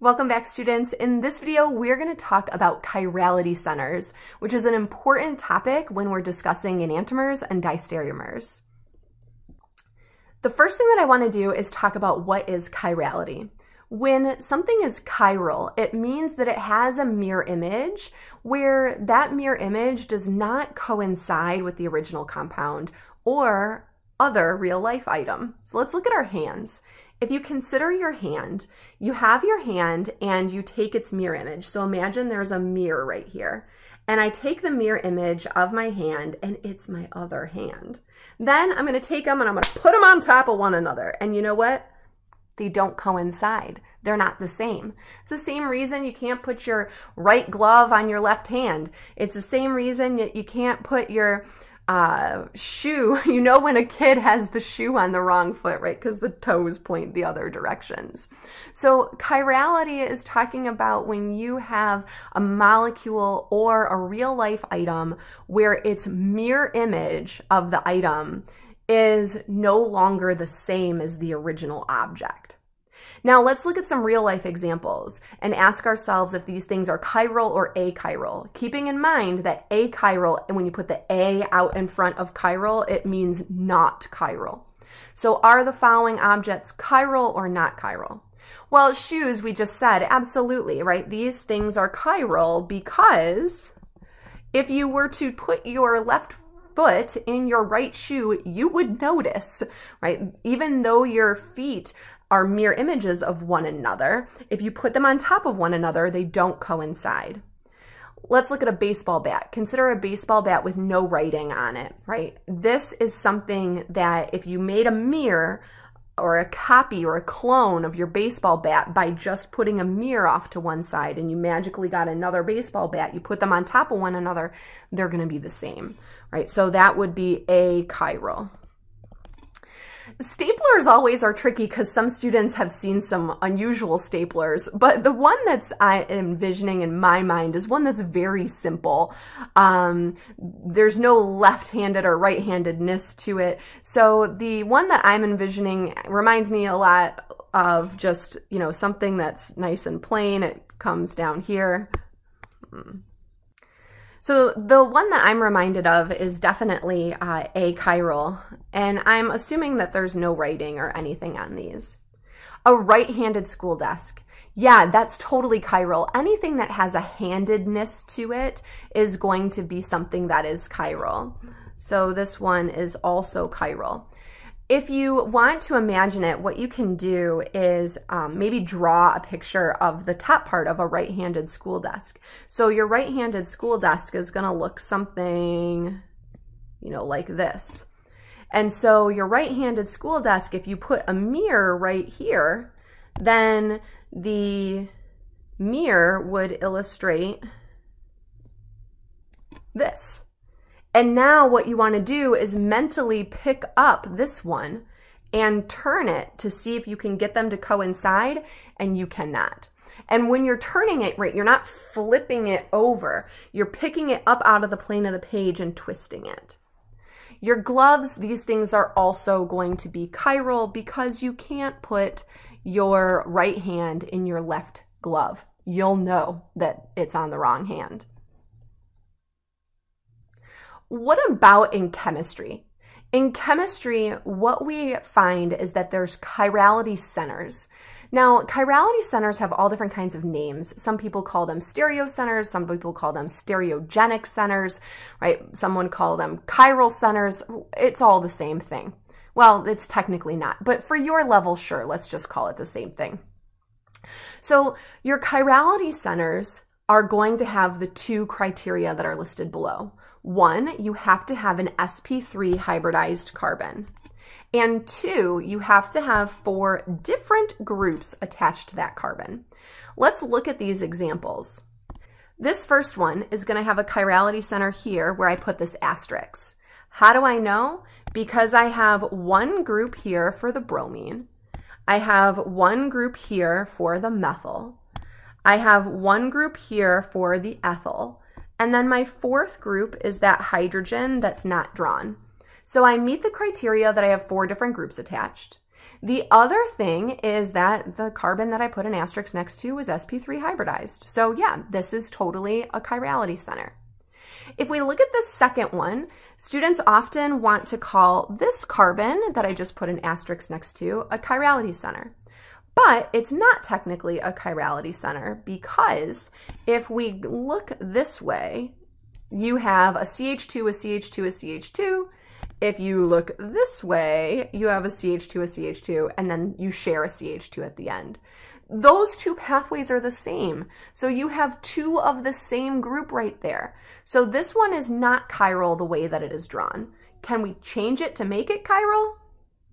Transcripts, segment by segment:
Welcome back students. In this video, we're going to talk about chirality centers, which is an important topic when we're discussing enantiomers and diastereomers. The first thing that I want to do is talk about what is chirality. When something is chiral, it means that it has a mirror image where that mirror image does not coincide with the original compound or other real life item. So let's look at our hands. If you consider your hand, you have your hand and you take its mirror image. So imagine there's a mirror right here. And I take the mirror image of my hand and it's my other hand. Then I'm going to take them and I'm going to put them on top of one another. And you know what? They don't coincide. They're not the same. It's the same reason you can't put your right glove on your left hand. It's the same reason you can't put your uh, shoe, you know when a kid has the shoe on the wrong foot, right? Because the toes point the other directions. So chirality is talking about when you have a molecule or a real life item where its mirror image of the item is no longer the same as the original object. Now let's look at some real life examples and ask ourselves if these things are chiral or achiral, keeping in mind that achiral, and when you put the A out in front of chiral, it means not chiral. So are the following objects chiral or not chiral? Well, shoes, we just said, absolutely, right? These things are chiral because if you were to put your left foot in your right shoe, you would notice, right? Even though your feet are mirror images of one another. If you put them on top of one another, they don't coincide. Let's look at a baseball bat. Consider a baseball bat with no writing on it, right? This is something that if you made a mirror or a copy or a clone of your baseball bat by just putting a mirror off to one side and you magically got another baseball bat, you put them on top of one another, they're going to be the same, right? So that would be achiral. Staplers always are tricky because some students have seen some unusual staplers, but the one that's I envisioning in my mind is one that's very simple. Um, there's no left-handed or right-handedness to it. So the one that I'm envisioning reminds me a lot of just, you know, something that's nice and plain. It comes down here. Hmm. So the one that I'm reminded of is definitely uh, chiral, and I'm assuming that there's no writing or anything on these. A right-handed school desk. Yeah, that's totally chiral. Anything that has a handedness to it is going to be something that is chiral. So this one is also chiral. If you want to imagine it, what you can do is um, maybe draw a picture of the top part of a right-handed school desk. So your right-handed school desk is going to look something, you know, like this. And so your right-handed school desk, if you put a mirror right here, then the mirror would illustrate this. And now what you want to do is mentally pick up this one and turn it to see if you can get them to coincide, and you cannot. And when you're turning it, right, you're not flipping it over. You're picking it up out of the plane of the page and twisting it. Your gloves, these things are also going to be chiral because you can't put your right hand in your left glove. You'll know that it's on the wrong hand. What about in chemistry? In chemistry, what we find is that there's chirality centers. Now, chirality centers have all different kinds of names. Some people call them stereo centers, some people call them stereogenic centers, right? Someone call them chiral centers. It's all the same thing. Well, it's technically not, but for your level, sure, let's just call it the same thing. So your chirality centers are going to have the two criteria that are listed below. One, you have to have an sp3 hybridized carbon. And two, you have to have four different groups attached to that carbon. Let's look at these examples. This first one is going to have a chirality center here where I put this asterisk. How do I know? Because I have one group here for the bromine. I have one group here for the methyl. I have one group here for the ethyl. And then my fourth group is that hydrogen that's not drawn. So I meet the criteria that I have four different groups attached. The other thing is that the carbon that I put an asterisk next to was sp3 hybridized. So yeah, this is totally a chirality center. If we look at the second one, students often want to call this carbon that I just put an asterisk next to a chirality center. But it's not technically a chirality center because if we look this way, you have a CH2, a CH2, a CH2. If you look this way, you have a CH2, a CH2, and then you share a CH2 at the end. Those two pathways are the same. So you have two of the same group right there. So this one is not chiral the way that it is drawn. Can we change it to make it chiral?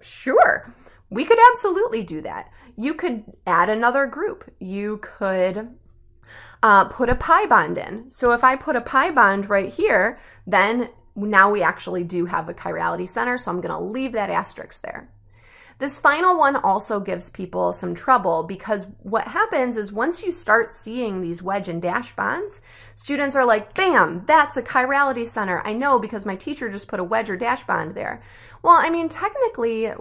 Sure, we could absolutely do that. You could add another group. You could uh, put a pi bond in. So if I put a pi bond right here, then now we actually do have a chirality center. So I'm going to leave that asterisk there. This final one also gives people some trouble because what happens is once you start seeing these wedge and dash bonds, students are like, bam, that's a chirality center. I know because my teacher just put a wedge or dash bond there. Well, I mean, technically,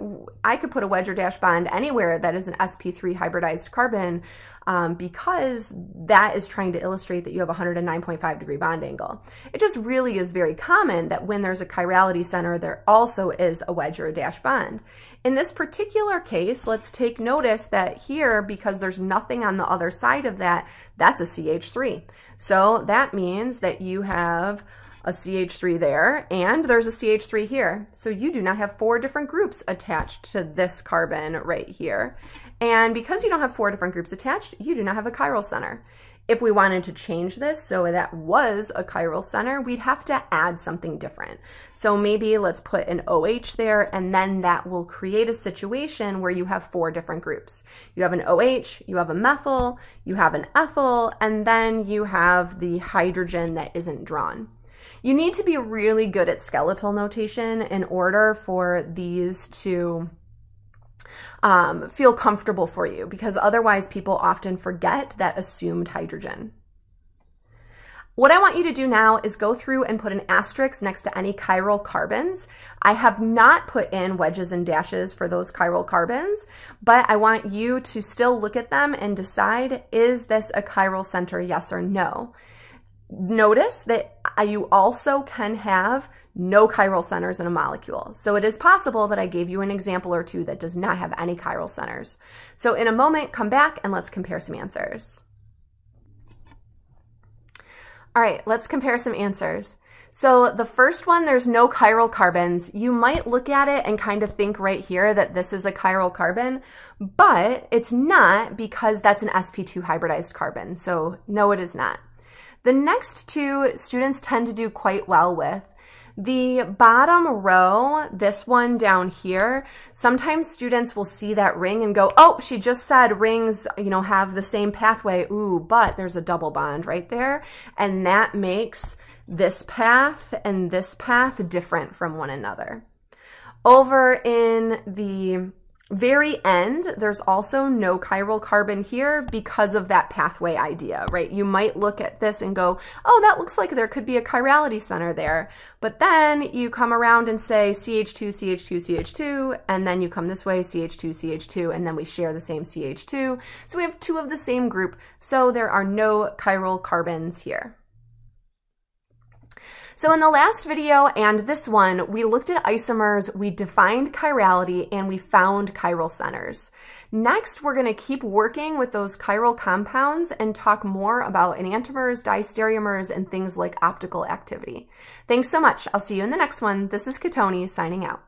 I could put a wedge or dash bond anywhere that is an sp3 hybridized carbon um, because that is trying to illustrate that you have a 109.5 degree bond angle. It just really is very common that when there's a chirality center, there also is a wedge or a dash bond. In this particular case, let's take notice that here, because there's nothing on the other side of that, that's a CH3. So that means that you have a CH3 there, and there's a CH3 here. So you do not have four different groups attached to this carbon right here. And because you don't have four different groups attached, you do not have a chiral center. If we wanted to change this so that was a chiral center, we'd have to add something different. So maybe let's put an OH there, and then that will create a situation where you have four different groups. You have an OH, you have a methyl, you have an ethyl, and then you have the hydrogen that isn't drawn. You need to be really good at skeletal notation in order for these to um, feel comfortable for you because otherwise people often forget that assumed hydrogen. What I want you to do now is go through and put an asterisk next to any chiral carbons. I have not put in wedges and dashes for those chiral carbons, but I want you to still look at them and decide, is this a chiral center, yes or no? Notice that you also can have no chiral centers in a molecule. So it is possible that I gave you an example or two that does not have any chiral centers. So in a moment, come back and let's compare some answers. All right, let's compare some answers. So the first one, there's no chiral carbons. You might look at it and kind of think right here that this is a chiral carbon, but it's not because that's an sp2 hybridized carbon. So no, it is not. The next two students tend to do quite well with. The bottom row, this one down here, sometimes students will see that ring and go, oh, she just said rings, you know, have the same pathway. Ooh, but there's a double bond right there. And that makes this path and this path different from one another. Over in the very end, there's also no chiral carbon here because of that pathway idea, right? You might look at this and go, oh, that looks like there could be a chirality center there. But then you come around and say CH2, CH2, CH2, and then you come this way, CH2, CH2, and then we share the same CH2. So we have two of the same group, so there are no chiral carbons here. So in the last video and this one, we looked at isomers, we defined chirality, and we found chiral centers. Next, we're gonna keep working with those chiral compounds and talk more about enantiomers, diastereomers, and things like optical activity. Thanks so much. I'll see you in the next one. This is Cottone signing out.